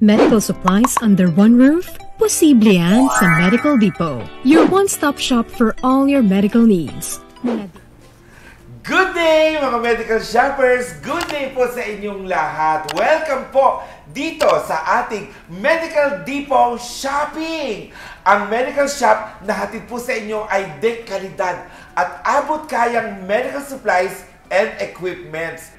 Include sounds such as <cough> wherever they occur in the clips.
Medical supplies under one roof? Posible yan sa Medical Depot. Your one-stop shop for all your medical needs. Good day mga medical shoppers! Good day po sa inyong lahat! Welcome po dito sa ating Medical Depot Shopping! Ang medical shop na hatid po sa inyo ay dekalidad at abot kayang medical supplies and equipments.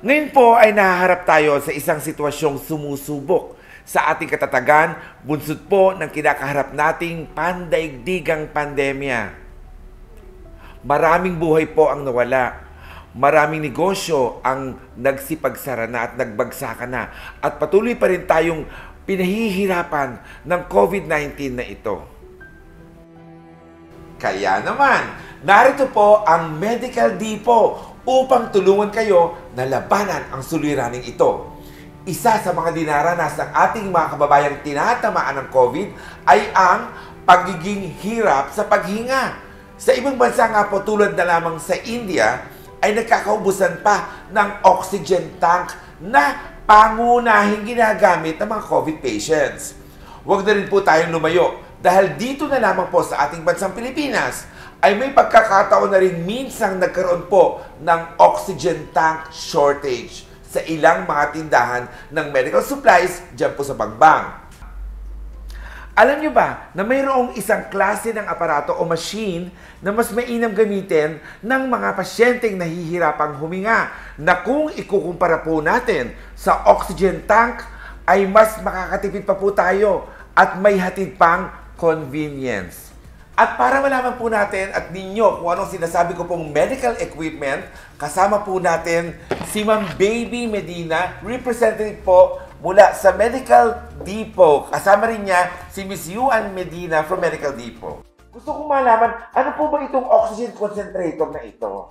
Ngayon po ay nahaharap tayo sa isang sitwasyong sumusubok sa ating katatagan, bunsod po ng kinakaharap nating pandaigdigang pandemya. Maraming buhay po ang nawala. Maraming negosyo ang nagsipagsara na at nagbagsakan na. At patuloy pa rin tayong pinahihirapan ng COVID-19 na ito. Kaya naman, narito po ang Medical Depot upang tulungan kayo na labanan ang suliraning ito. Isa sa mga dinaranas ng ating mga kababayang tinatamaan ng COVID ay ang pagiging hirap sa paghinga. Sa ibang bansa nga po tulad na lamang sa India, ay nagkakaubusan pa ng oxygen tank na pangunahing ginagamit ng mga COVID patients. Huwag na rin po tayong lumayo dahil dito na lamang po sa ating bansang Pilipinas ay may pagkakataon na rin minsang nagkaroon po ng oxygen tank shortage sa ilang mga tindahan ng medical supplies dyan po sa Bangbang. Alam nyo ba na mayroong isang klase ng aparato o machine na mas mainam gamitin ng mga pasyenteng nahihirapang huminga na kung ikukumpara po natin sa oxygen tank ay mas makakatipid pa po tayo at may hatid pang convenience. At para malaman po natin at ninyo kung anong sinasabi ko pong medical equipment, kasama po natin si Ma'am Baby Medina, representative po mula sa Medical Depot. Kasama rin niya si Miss Yuan Medina from Medical Depot. Gusto kong malaman, ano po ba itong oxygen concentrator na ito?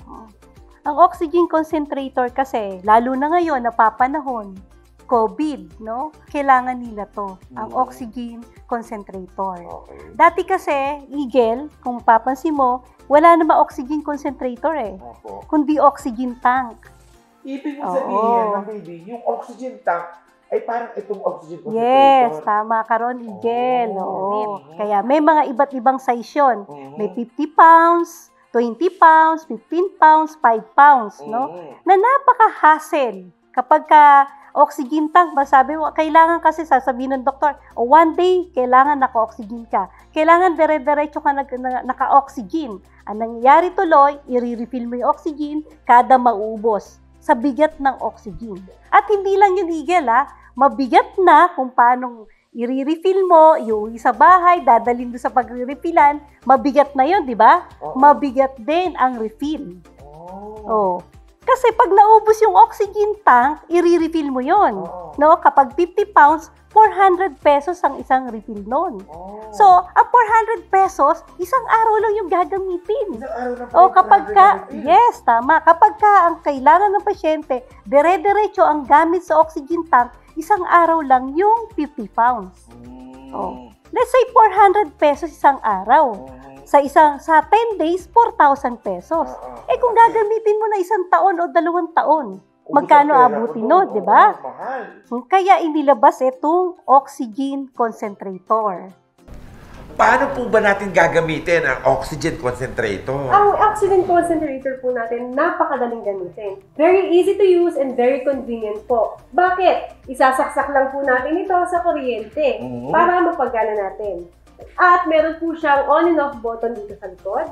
Ang oxygen concentrator kasi, lalo na ngayon, napapanahon, COVID, no? Kailangan nila to, ang Mm. oxygen concentrator. Okay. Dati kasi, Eagle, kung papansin mo, wala naman oxygen concentrator eh, Opo. kundi oxygen tank. Ibig mo sabihin, Ma'am Baby, yung oxygen tank ay parang itong oxygen concentrator. Yes, tama ka ron, Eagle. Oh. Oo. Kaya may mga iba't ibang size yun. Mhm. May 50 pounds, 20 pounds, 15 pounds, 5 pounds, no? Mhm. na napaka-hassle kapag ka oxygen tank ba, sabi mo, kailangan kasi sasabihin ng doktor, o one day, kailangan naka-oxygen ka. Kailangan dire-diretso ka naka-oxygen. Ang nangyayari tuloy, i-refill mo yung oxygen kada maubos sa bigat ng oxygen. At hindi lang yun, Eagle, ha? Mabigat na kung paano i-refill mo, iuwi sa bahay, dadalhin doon sa pagre-refillan, mabigat na yun, di ba? Mabigat din ang refill. Oh. Oh. Kasi pag naubos yung oxygen tank, i-refill mo yon. Oo. No? Kapag 50 pounds, 400 pesos ang isang refill nun. Oh. So, ang 400 pesos, isang araw lang yung gagamitin. Isang araw na O kapag ka, yes, tama. Kapag ka ang kailangan ng pasyente, dire-diretso ang gamit sa oxygen tank, isang araw lang yung 50 pounds. Mm. Oh. Let's say 400 pesos isang araw. Mhm. Sa isang sa 10 days, 4,000 pesos. Oo. Eh kung gagamitin mo na isang taon o dalawang taon, magkano abutin doon. di ba? Mahal. Kaya inilabas itong oxygen concentrator. Paano po ba natin gagamitin ang oxygen concentrator? Ang oxygen concentrator po natin, napakadaling gamitin. Very easy to use and very convenient po. Bakit? Isasaksak lang po natin ito sa kuryente Mhm. para mapagana natin. At meron po siyang on and off button dito sa likod.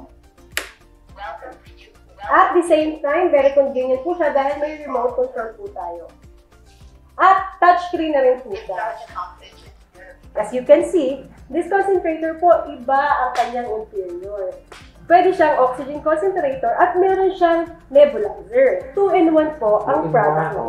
At the same time, very convenient po siya dahil may remote control po tayo. At touchscreen na rin po siya. As you can see, this concentrator po, iba ang kanyang interior. Pwede siyang oxygen concentrator at meron siyang nebulizer. Two-in-one po ang product na ito.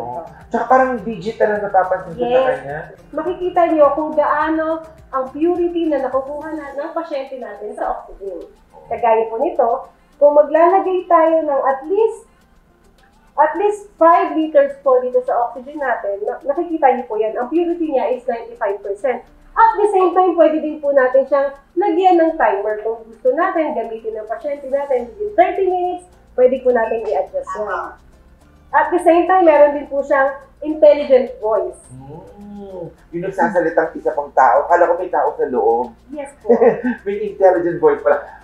Tsaka parang digital na napapansin ko sa Yes. kanya. Makikita niyo kung gaano ang purity na nakukuha na ng pasyente natin sa oxygen. Kagaya po nito, kung maglalagay tayo ng at least at least 5 liters po dito sa oxygen natin, na- nakikita niyo po yan, ang purity niya is 95%. At the same time, pwede din po natin siyang lagyan ng timer. Kung gusto natin, gamitin ng pasyente natin within 30 minutes, pwede po natin i-adjust yan. At the same time, meron din po siyang intelligent voice. Mm, yung nagsasalitang isa pang tao, kala ko may tao sa loob. Yes po. <laughs> may intelligent voice pala.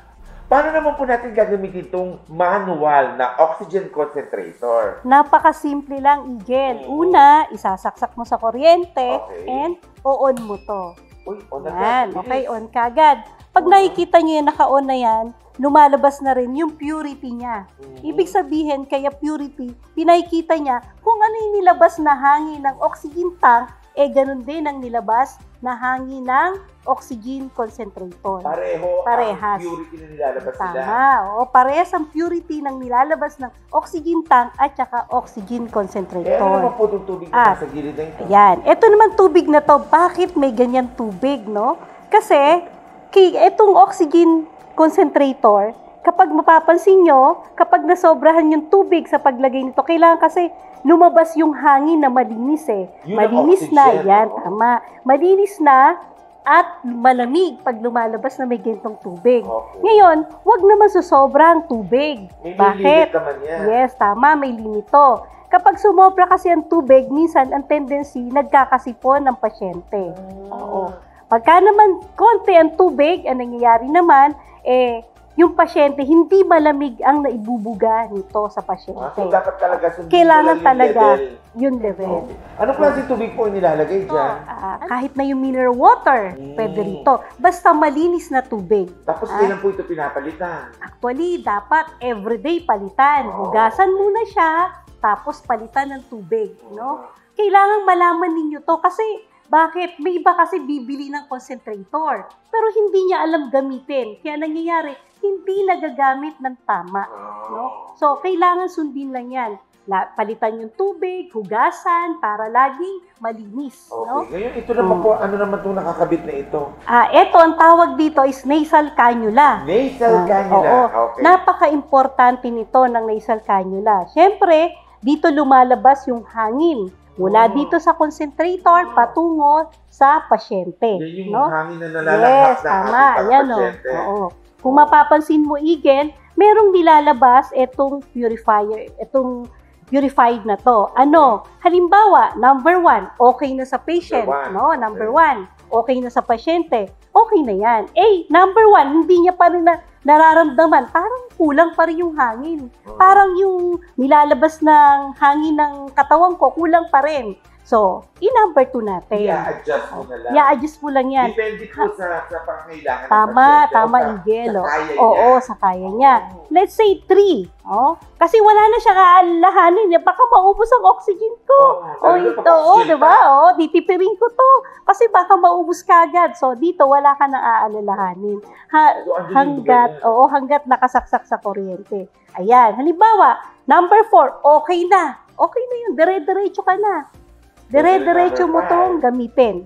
Paano naman po natin gagamitin itong manual na oxygen concentrator? Napakasimple lang, Igel. Mm. Una, isasaksak mo sa kuryente Okay. and o-on mo to. Uy, on Yan, agad. okay, on kagad. Pag nakikita nyo yung naka-on na yan, lumalabas na rin yung purity niya. Mhm. Ibig sabihin, kaya purity, pinakikita niya kung ano yung nilabas na hangin ng oxygen tank, eh ganun din ang nilabas na hangin ng oxygen concentrator. Pareho Parehas. ang purity na nilalabas nila. Tama. O, parehas ang purity ng nilalabas ng oxygen tank at saka oxygen Eh, ano naman concentrator. po itong tubig Ah. na sa gilid na ito? Ayan. Ito naman tubig na to. Bakit may ganyan tubig, no? Kasi, kay, itong oxygen concentrator, kapag mapapansin nyo, kapag nasobrahan yung tubig sa paglagay nito, kailangan kasi lumabas yung hangin na malinis eh. Yun malinis na, yan, tama. Malinis na at malamig pag lumalabas na may gantong tubig. Okay. Ngayon, wag naman susobra ang tubig. May Bakit? limit naman yan. Yes, tama, may limito. Kapag sumobra kasi ang tubig, minsan ang tendency, nagkakasipon ng pasyente. Oo. Pagka naman konti ang tubig, ang nangyayari naman, eh, yung pasyente, hindi malamig ang naibubuga nito sa Ah, pasyente. so dapat talaga sundin Kailangan yung talaga level. yung level. Okay. Anong klase tubig po yung nilalagay dyan? Ah, kahit na yung mineral water, Mm. pwede rito. Basta malinis na tubig. Tapos Ah. kailan po ito pinapalitan? Actually, dapat everyday palitan. Oh. Hugasan muna siya, tapos palitan ng tubig. No? Kailangan malaman ninyo to kasi bakit? May iba kasi bibili ng concentrator, pero hindi niya alam gamitin. Kaya nangyayari, hindi nagagamit ng tama. No? So, kailangan sundin lang yan. La, palitan yung tubig, hugasan, para laging malinis. Okay. No? Ngayon, ito naman po, ano naman itong nakakabit na ito? Ah, eto, ang tawag dito is nasal cannula. Nasal Ah, cannula. Oo. Okay. Napaka-importante nito ng nasal cannula. Siyempre, dito lumalabas yung hangin mula Oh. dito sa concentrator patungo sa pasyente. Yan yung no? hangin na nalalanghap Yes, na tama. ating Yan o. pasyente. Oo. Kung mapapansin mo, Igen, merong nilalabas itong purifier, itong purified na to. Ano? Halimbawa, number one, okay na sa patient. Number one. No? Number Okay. one, okay na sa pasyente. Okay na yan. Eh, number one, hindi niya pa rin na, nararamdaman, parang kulang pa rin yung hangin. Oh. Parang yung nilalabas ng hangin ng katawan ko, kulang pa rin. So, i-number two natin. I-adjust mo na lang. I-adjust mo lang yan. Depende po sa, sa pangangailangan ng Tama, o tama, sa- Igel. sa oh. kaya niya. Oo, sa kaya niya. Oo. Let's say 3. Oh. Kasi wala na siya kaalahanin. Baka maubos ang oxygen ko. Oh, na ito, oh, di ba? Oh, titipirin ko to. Kasi baka maubos ka agad. So, dito, wala ka nang aalalahanin. Ha, hanggat, niya. oo, hanggat nakasaksak sa kuryente. Ayan. Halimbawa, number 4, okay na. Okay na yun. Dire-diretso ka na. Dire-diretso mo tong gamitin.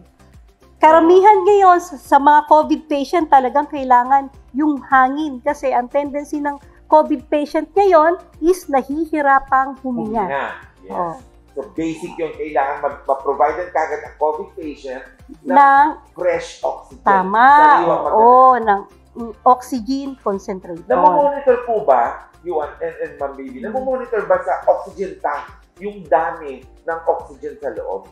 Karamihan ngayon sa, mga COVID patient talagang kailangan yung hangin kasi ang tendency ng COVID patient ngayon is nahihirapang huminga. Huminga. Yes. Oh. So basic yun, kailangan mag- ma-provide ng kagad ang COVID patient ng Ng fresh oxygen. tama, oo, ng mm, oxygen concentrator. Namomonitor po ba, Yuan and, and Ma'am Baby, namomonitor ba sa oxygen tank yung dami ng oxygen sa loob?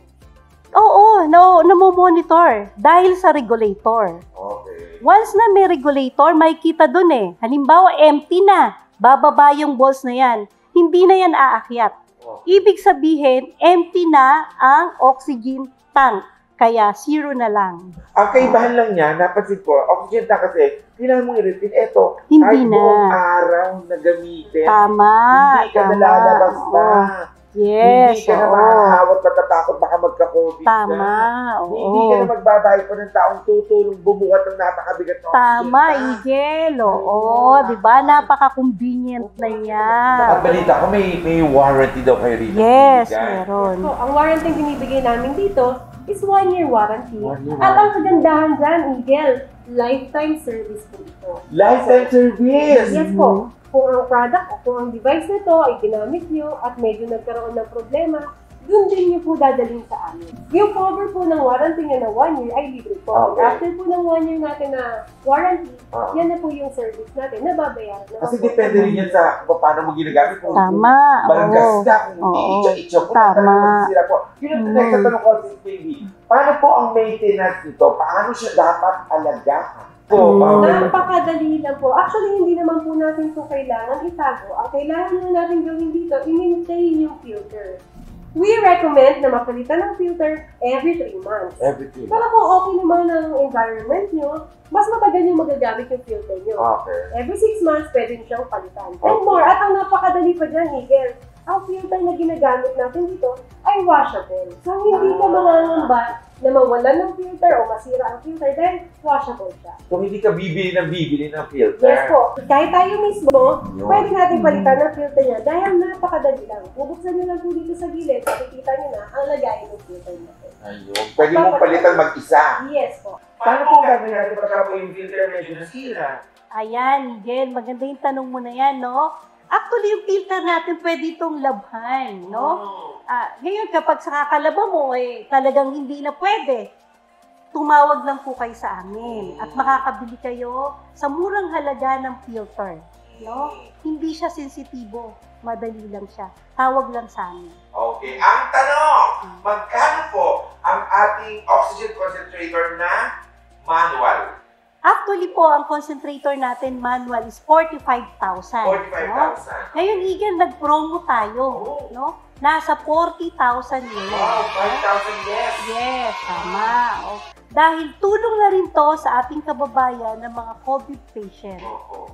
Oo, no, namomonitor dahil sa regulator. Okay. Once na may regulator, may kita dun eh. Halimbawa, empty na. Bababa yung balls na yan. Hindi na yan aakyat. Oh. Ibig sabihin, empty na ang oxygen tank. Kaya zero na lang. Ang kaibahan lang niya, napansin ko, oxygen tank kasi, kailangan mong i-refill. Eto, Hindi kahit na. buong araw na gamitin, Tama. hindi ka tama. nalalabas pa. Oo. Yes, hindi ka na oo. matatakot, baka magka-COVID Tama, ka. oo. Hindi ka na magbabayad pa ng taong tutulong bumuhat ng napakabigat na Tama, tank. Igel. Oo, di ba? Napaka-convenient na yan. At balita ko, may, may warranty daw kayo rito. Yes, Binibigay. meron. So, ang warranty binibigay namin dito is one year warranty. One year At ang kagandahan dyan, Miguel, lifetime service po ito. Lifetime service! Yes po. Kung ang product o kung ang device nito ay ginamit nyo at medyo nagkaroon ng problema, dun din niyo po dadalhin sa amin. Yung cover po ng warranty niya na one year ay libre po. Okay. After po ng one year natin na warranty, Ah. yan na po yung service natin na babayaran. na Kasi po. depende rin yan sa kung paano mo ginagamit. Kung Tama. Baranggas Oo. na, kung Oo. iitsa-itsa ko, Tama. po. Yun ang next na tanong ko, Baby. Paano po ang maintenance nito? Paano siya dapat alagahan? Po, um, Napakadali lang po. Actually, hindi naman po natin ito kailangan itago. Ang kailangan lang natin gawin dito, i-maintain yung filter. We recommend na mapalitan ng filter every 3 months. everything. Para kung okay naman ang environment nyo, mas matagal yung magagamit yung filter nyo. Okay. Every 6 months, pwede nyo siyang palitan. And Okay. more, at ang napakadali pa dyan, Higel, ang filter na ginagamit natin dito ay washable. So, hindi ka mangangamba na mawalan ng filter o masira ang filter dahil washable siya. Kung hindi ka bibili ng bibili ng filter. Yes po. Kahit tayo mismo, Yun. pwede natin palitan ng filter niya dahil napakadali lang. Bubuksan nyo lang po dito sa gilid, makikita nyo na ang lagayan ng filter natin. Ayun. Pwede mong palitan mag-isa. Yes po. Paano po gagawin natin pagka po yung filter medyo nasira? Ayan, Miguel, maganda yung tanong mo na yan, no? Actually, yung filter natin pwede itong labhan, no? Ah, ngayon, kapag sa kakalaba mo, eh, talagang hindi na pwede, tumawag lang po kayo sa amin at makakabili kayo sa murang halaga ng filter, no? Hindi siya sensitibo, madali lang siya. Tawag lang sa amin. Okay. Ang tanong, magkano po ang ating oxygen concentrator na manual? Actually po, ang concentrator natin manual is 45,000. no? 45,000. Ngayon, Egan, nag-promo tayo, Oh. no? Nasa 40,000 yun. Wow, 5,000 yes. Yes, tama. O, dahil tulong na rin to sa ating kababayan ng mga COVID patient. Oo.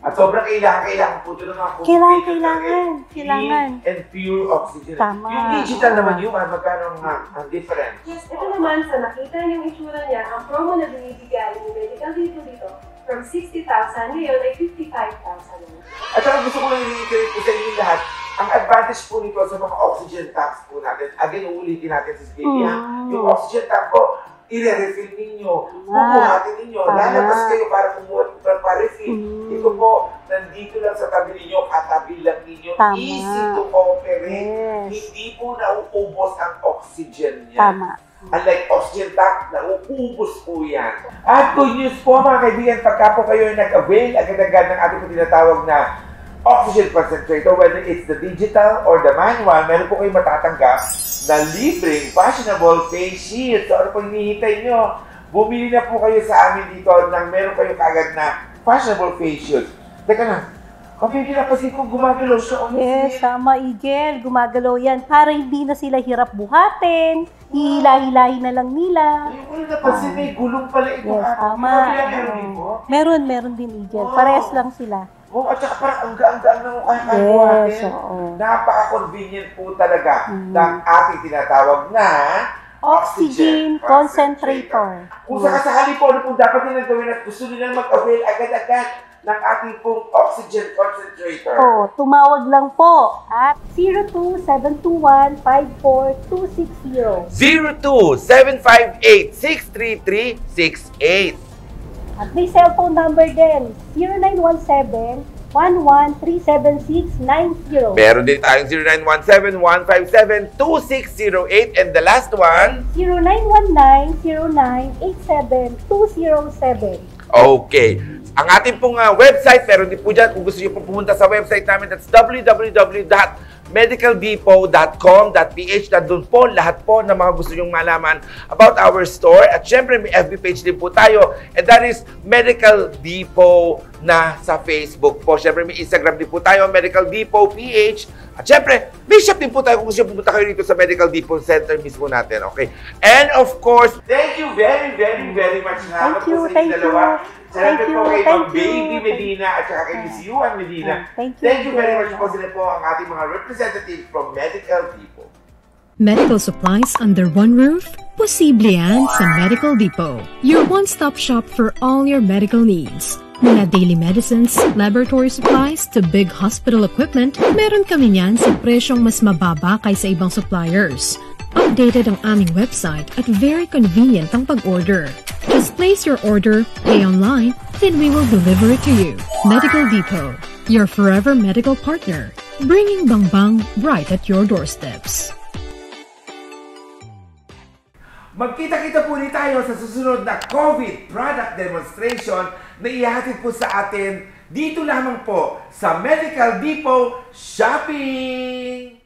At sobrang kailangan, kailangan po ito ng mga COVID Kailangan, kailangan, kailangan. Clean and pure oxygen. Tama. Yung digital naman yun, ah, magkano ang, ah, ang difference? Yes, ito naman, sa nakita yung itsura niya, ang promo na binibigay ni Medical dito dito, from 60,000, ngayon ay 55,000 na. At saka gusto ko lang i-reiterate po sa inyo lahat, ang advantage po nito sa mga oxygen tanks po natin, again, uulitin natin sa baby, ha? Mm. Yung oxygen tank po, i-refill ninyo, bubuhatin ninyo, Tama. lalabas kayo para kumuha para pa-refill. Mm. Ito po, nandito lang sa tabi ninyo, katabi lang ninyo, Tama. easy to operate. Yes, Hindi po nauubos ang oxygen niya. tama. Unlike oxygen tank, nauubos po yan. At good news po mga kaibigan, pagka po kayo ay nag-avail agad-agad ng ating tinatawag na oxygen concentrator, whether it's the digital or the manual, meron po kayong matatanggap na libreng fashionable face shield. So ano po hinihintay nyo? Bumili na po kayo sa amin dito ng meron kayo kagad na fashionable face shield. Teka na, kapag napansin ko gumagalaw siya. oh, Yes, tama, Igel. Gumagalaw yan para hindi na sila hirap buhatin. Hihila-hilahin na lang nila. Ko na napansin, may gulong pala ito. Yes, tama. Meron, meron din, Igel. Wow. Parehas lang sila. Oh, at saka parang ang gaan-gaan na mukha kaya Yes, natin. oo. Napaka-convenient po talaga Mm. ng ating tinatawag na Oxygen concentrator. Kung sakasakali po, ano po dapat nilang gawin at gusto nilang mag-avail agad-agad ng ating pong oxygen concentrator. Oh, tumawag lang po at 02721-54260. 02-758-63368. At may cellphone number din, 0917-1137690. Meron din tayong 0917-157-2608 and the last one, 0919-0987-207. Okay. Ang ating pong ah, website, meron din po dyan. Kung gusto niyo po pumunta sa website namin, that's www.medicaldepot.com.ph. Nandun po lahat po ng mga gusto nyong malaman about our store. At syempre, may FB page din po tayo. And that is Medical Depot na sa Facebook po. Syempre, may Instagram din po tayo, Medical Depot PH. At syempre, may shop din po tayo kung gusto nyo pumunta kayo dito sa Medical Depot Center mismo natin. Okay? And of course, thank you very, very, very much. Thank you, thank you. Salamat Thank po you, kay thank Ma'am Baby you. Medina at saka kay Miss Yuan Medina. Thank you. Thank you very much po sila po ang ating mga representatives from Medical Depot. Medical supplies under one roof? Posible yan sa Medical Depot. Your one-stop shop for all your medical needs. Mula daily medicines, laboratory supplies, to big hospital equipment, meron kami niyan sa presyong mas mababa kaysa ibang suppliers. Updated ang aming website at very convenient ang pag-order. Just place your order, pay online, and we will deliver it to you. Medical Depot, your forever medical partner, bringing Bangbang right at your doorsteps. Magkita-kita po ulit tayo sa susunod na COVID product demonstration na ihatid po sa atin dito lamang po sa Medical Depot Shopping!